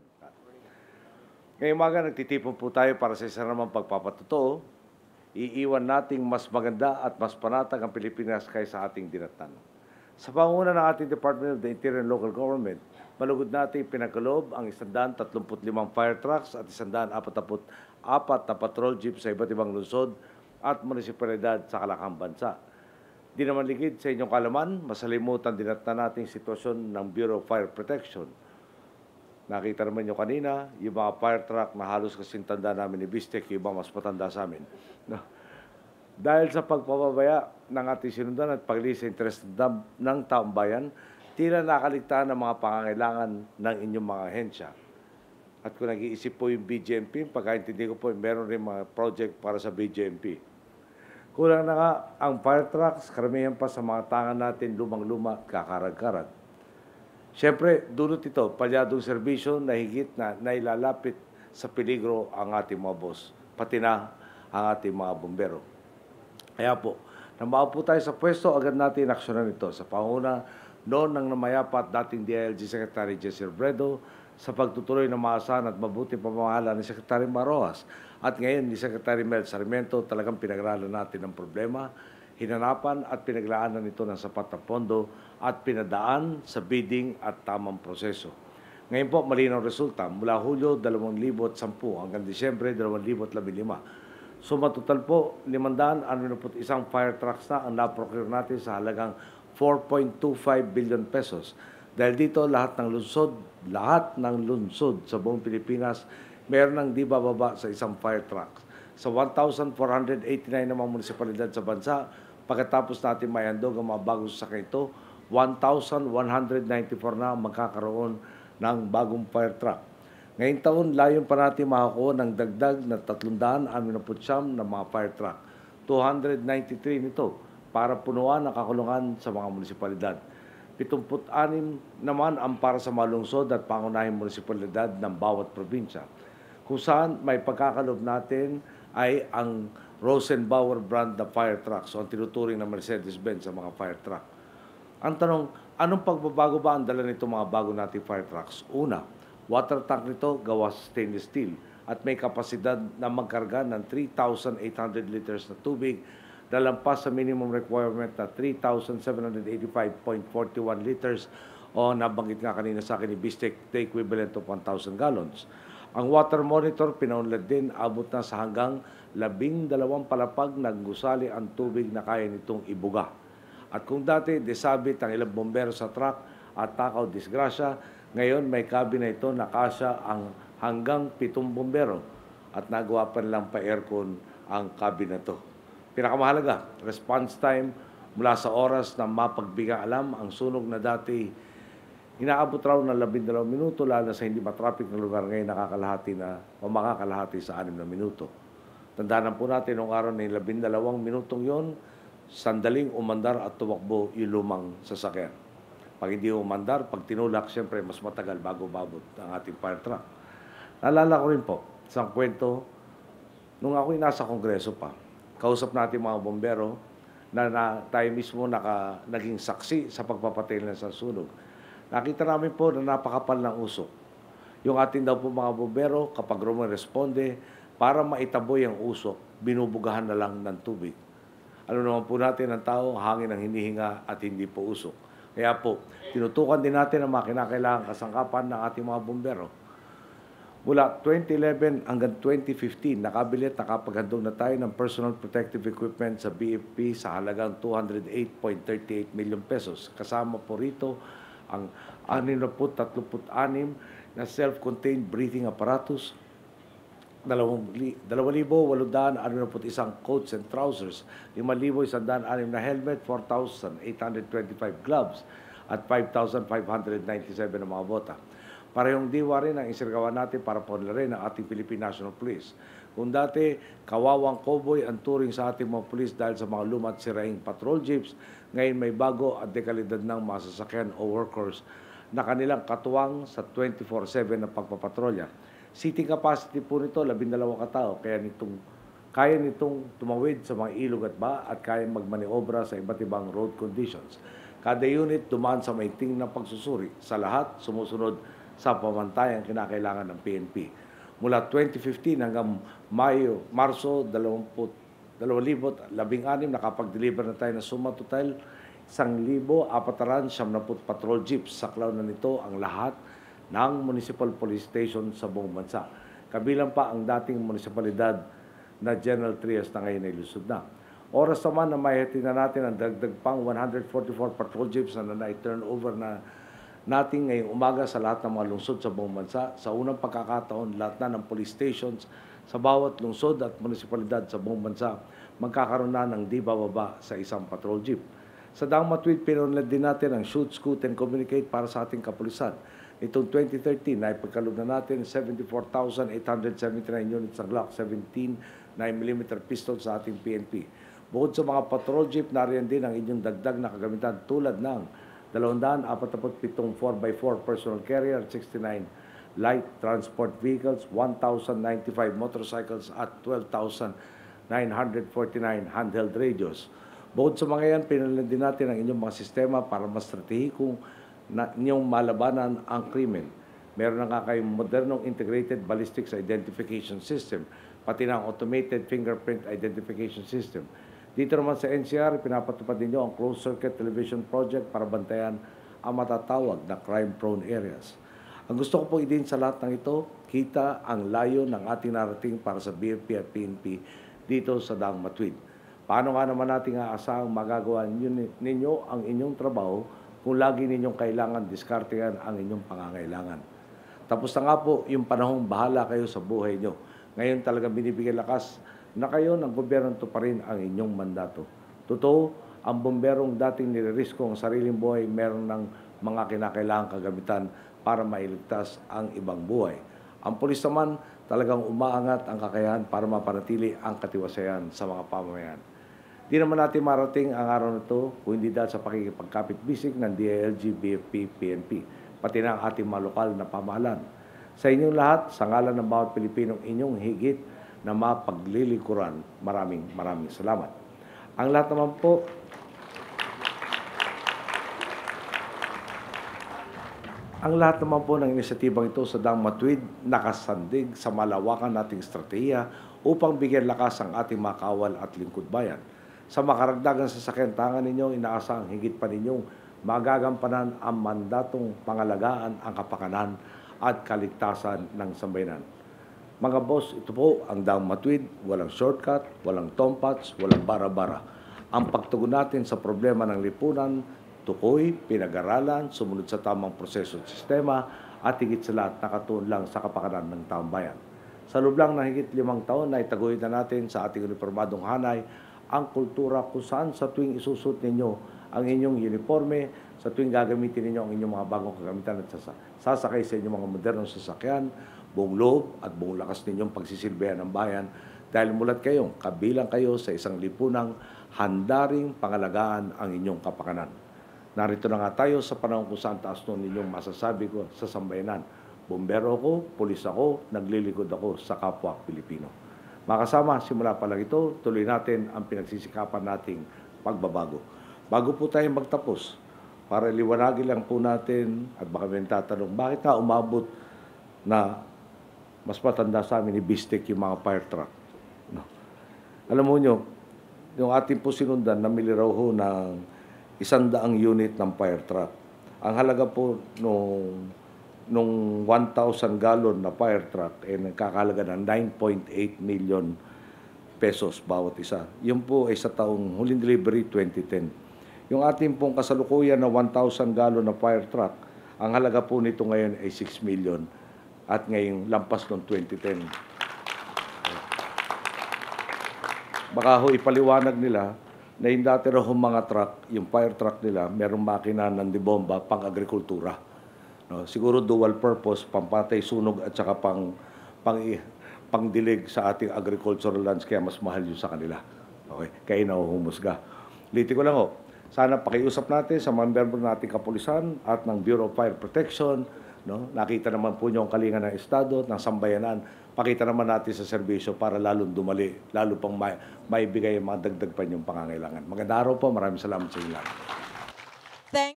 Senyor. Ngayong umaga, nagtitipon po tayo para sa isa namang pagpapatotoo. Iiwan nating mas maganda at mas panatag ang Pilipinas kaysa ating dinatan. Sa panguna ng ating Department of the Interior and Local Government, malugod natin pinagkaloob ang 135 fire trucks at 144 na patrol jeep sa iba't ibang lungsod at munisipalidad sa kalakang bansa. Di naman ligid sa inyong kalaman, masalimutan din na nating sitwasyon ng Bureau of Fire Protection. Nakita naman nyo kanina, yung mga fire truck na halos kasing tanda namin ni Bistek, yung iba mas matanda sa amin. No. Dahil sa pagpapabaya ng ating sinundan at paglilis sa interes ng, ng taong bayan, tila nakaligtaan ng mga pangangailangan ng inyong mga ahensya. At kung nag-iisip po yung BGMP, pagkaintindi ko po, meron rin mga project para sa BGMP. Kulang na nga ang fire trucks, karamihan pa sa mga tangan natin lumang-luma kakarag-karag. Siyempre, dulot ito, palyadong serbisyo na higit na nailalapit sa peligro ang ating mga boss, pati na ang ating mga bombero. Kaya po, nang po tayo sa pwesto, agad natin aksyonan ito sa panguna noon ng namayapat dating DILG Secretary Jesse Bredo sa pagtutuloy ng maasahan at mabuti pamamahala ni Secretary Maroas. At ngayon ni Secretary Mel Sarmiento talagang pinag-aralan natin ang problema, hinanapan at pinaglaanan nito ng sapat na pondo at pinadaan sa bidding at tamang proseso. Ngayon po, malinaw resulta. Mula Hulyo 2010 hanggang Disyembre 2015. So matutal po, 561 fire trucks na ang naprocure natin sa halagang 4.25 billion pesos. Dahil dito, lahat ng lungsod, lahat ng lungsod sa buong Pilipinas, meron ng di bababa sa isang fire truck. Sa 1,489 na mga munisipalidad sa bansa, pagkatapos natin mayandog ang mga bagong sasakyan ito, 1,194 na magkakaroon ng bagong fire truck. Ngayong taon, layon pa natin makakuha ng dagdag na 369 na mga fire truck. 293 nito para punuan ang kakulungan sa mga munisipalidad. 76 naman ang para sa malungsod at pangunahing munisipalidad ng bawat probinsya. Kung saan may pagkakalob natin ay ang Rosenbauer brand na fire truck. So ang tinuturing ng Mercedes-Benz sa mga fire truck. Ang tanong, anong pagbabago ba ang dala nito mga bago nating fire trucks? Una, water tank nito gawa sa stainless steel at may kapasidad na magkarga ng 3,800 liters na tubig na lampas sa minimum requirement na 3,785.41 liters o nabanggit nga kanina sa akin ni Bistek, the equivalent of 1,000 gallons. Ang water monitor pinaunlad din abot na sa hanggang labing dalawang palapag na gusali ang tubig na kaya nitong ibuga. At kung dati desabit ang ilang bombero sa truck at takaw disgrasya, ngayon may cabin na ito na kasya ang hanggang pitong bombero at nagawa pa nilang pa-aircon ang cabin na ito. Pinakamahalaga, response time mula sa oras na mapagbiga alam ang sunog na dati inaabot raw ng 12 minuto lalo sa hindi matraffic na lugar ngayon nakakalahati na o makakalahati sa 6 na minuto. Tandaan po natin nung araw na 12 minutong yon sandaling umandar at tumakbo yung lumang sasakyan. Pag hindi umandar, pag tinulak, siyempre mas matagal bago babot ang ating fire truck. Naalala ko rin po, isang kwento, nung ako'y nasa kongreso pa, kausap natin mga bombero na, na tayo mismo naka, naging saksi sa pagpapatay ng sa sunog. Nakita namin po na napakapal ng usok. Yung ating daw po mga bombero, kapag responde, para maitaboy ang usok, binubugahan na lang ng tubig alam naman po natin ang tao, hangin ang hinihinga at hindi po usok. Kaya po, tinutukan din natin ang mga kinakailangan kasangkapan ng ating mga bumbero. Mula 2011 hanggang 2015, nakabili at nakapaghandog na tayo ng personal protective equipment sa BFP sa halagang 208.38 million pesos. Kasama po rito ang 636 na self-contained breathing apparatus, 2,861 coats and trousers, 5,106 na helmet, 4,825 gloves, at 5,597 na mga bota. Parehong diwa rin ang isirgawa natin para rin ang ating Philippine National Police. Kung dati, kawawang cowboy ang turing sa ating mga police dahil sa mga lumat siraing patrol jeeps, ngayon may bago at dekalidad ng mga sasakyan o workers na kanilang katuwang sa 24-7 na pagpapatrolya. Seating capacity po nito, labindalawang katao. Kaya nitong, kaya nitong tumawid sa mga ilog at ba at kaya magmaniobra sa iba't ibang road conditions. Kada unit dumaan sa maiting na pagsusuri. Sa lahat, sumusunod sa pamantayang kinakailangan ng PNP. Mula 2015 hanggang Mayo, Marso 20, 2016, nakapag-deliver na tayo ng suma total 1,470 patrol jeeps. Saklaw na nito ang lahat ng municipal police station sa buong bansa. Kabilang pa ang dating munisipalidad na General Trias na ngayon ay lusod na. Oras naman na mahiti na natin ang dagdag pang 144 patrol jeeps na na-turn over na natin ngayong umaga sa lahat ng mga lungsod sa buong bansa. Sa unang pagkakataon, lahat na ng police stations sa bawat lungsod at munisipalidad sa buong bansa magkakaroon na ng di bababa sa isang patrol jeep. Sa daang matweet, pinunlad din natin ang shoot, scoot, and communicate para sa ating kapulisan. Itong 2013, na ipagkalog na natin 74,879 units ng Glock 17 9mm pistol sa ating PNP. Bukod sa mga patrol jeep, nariyan din ang inyong dagdag na kagamitan tulad ng 247 4x4 personal carrier, 69 light transport vehicles, 1,095 motorcycles at 12,949 handheld radios. Bukod sa mga yan, pinalan din natin ang inyong mga sistema para mas stratehikong na inyong malabanan ang krimen. Meron na nga kayong modernong integrated ballistics identification system, pati na ang automated fingerprint identification system. Dito naman sa NCR, pinapatupad ninyo ang closed circuit television project para bantayan ang matatawag na crime-prone areas. Ang gusto ko po idin sa lahat ng ito, kita ang layo ng ating narating para sa BFP at PNP dito sa Daang Matwid. Paano nga naman natin aasahang magagawa ninyo, ninyo ang inyong trabaho kung lagi ninyong kailangan diskartehan ang inyong pangangailangan. Tapos na nga po yung panahong bahala kayo sa buhay nyo. Ngayon talaga binibigyan lakas na kayo ng gobyerno pa rin ang inyong mandato. Totoo, ang bomberong dating nilirisko ang sariling buhay meron ng mga kinakailangang kagamitan para mailigtas ang ibang buhay. Ang pulis naman talagang umaangat ang kakayahan para mapanatili ang katiwasayan sa mga pamamayan. Di naman natin marating ang araw na ito kung hindi dahil sa pakikipagkapit-bisig ng DILG, BFP, PNP, pati na ang ating mga lokal na pamahalaan. Sa inyong lahat, sa ngalan ng bawat Pilipinong inyong higit na mapaglilingkuran, maraming maraming salamat. Ang lahat naman po Ang lahat naman po ng inisyatibang ito sa Dang Matwid nakasandig sa malawakan nating estratehiya upang bigyan lakas ang ating mga kawal at lingkod bayan. Sa makaragdagan sa sakyan tangan ninyo, inaasang higit pa ninyong magagampanan ang mandatong pangalagaan ang kapakanan at kaligtasan ng sambayanan. Mga boss, ito po ang Dang Matwid, walang shortcut, walang tompats, walang bara-bara. Ang pagtugon natin sa problema ng lipunan, tukoy, pinag-aralan, sumunod sa tamang proseso at sistema, at higit sa lahat nakatuon lang sa kapakanan ng taong bayan. Sa loob lang ng higit limang taon na itaguhin na natin sa ating uniformadong hanay ang kultura kung saan sa tuwing isusot ninyo ang inyong uniforme, sa tuwing gagamitin ninyo ang inyong mga bagong kagamitan at sasakay sa inyong mga modernong sasakyan, buong loob at buong lakas ninyong pagsisilbihan ng bayan dahil mulat kayong kabilang kayo sa isang lipunang handaring pangalagaan ang inyong kapakanan. Narito na nga tayo sa panahon kung saan taas nun ninyong masasabi ko sa sambayanan. Bombero ako, pulis ako, naglilikod ako sa kapwa Pilipino. Makasama, simula pa lang ito, tuloy natin ang pinagsisikapan nating pagbabago. Bago po tayo magtapos, para liwanagin lang po natin at baka may tatanong, bakit nga umabot na mas matanda sa amin ni Bistek yung mga fire truck? No. Alam mo nyo, yung ating po sinundan, namili raw ho ng isang daang unit ng fire truck. Ang halaga po nung nung 1,000 gallon na fire truck eh, nagkakalaga ng 9.8 million pesos bawat isa. Yun po ay sa taong huling delivery 2010. Yung ating pong kasalukuyan na 1,000 gallon na fire truck, ang halaga po nito ngayon ay 6 million at ngayong lampas noong 2010. Baka ho ipaliwanag nila na yung dati raw mga truck, yung fire truck nila, merong makina ng dibomba pang agrikultura. No, siguro dual purpose, pampatay sunog at saka pang pang pangdilig sa ating agricultural lands kaya mas mahal yun sa kanila. Okay, kaya nahuhumusga. Liti ko lang ho, sana pakiusap natin sa mga member nating kapulisan at ng Bureau of Fire Protection, no? Nakita naman po niyo ang kalinga ng estado, ng sambayanan pakita naman natin sa serbisyo para lalong dumali, lalo pang may, maibigay ang mga dagdag pa niyong pangangailangan. Magandang araw po, maraming salamat sa inyo. Thank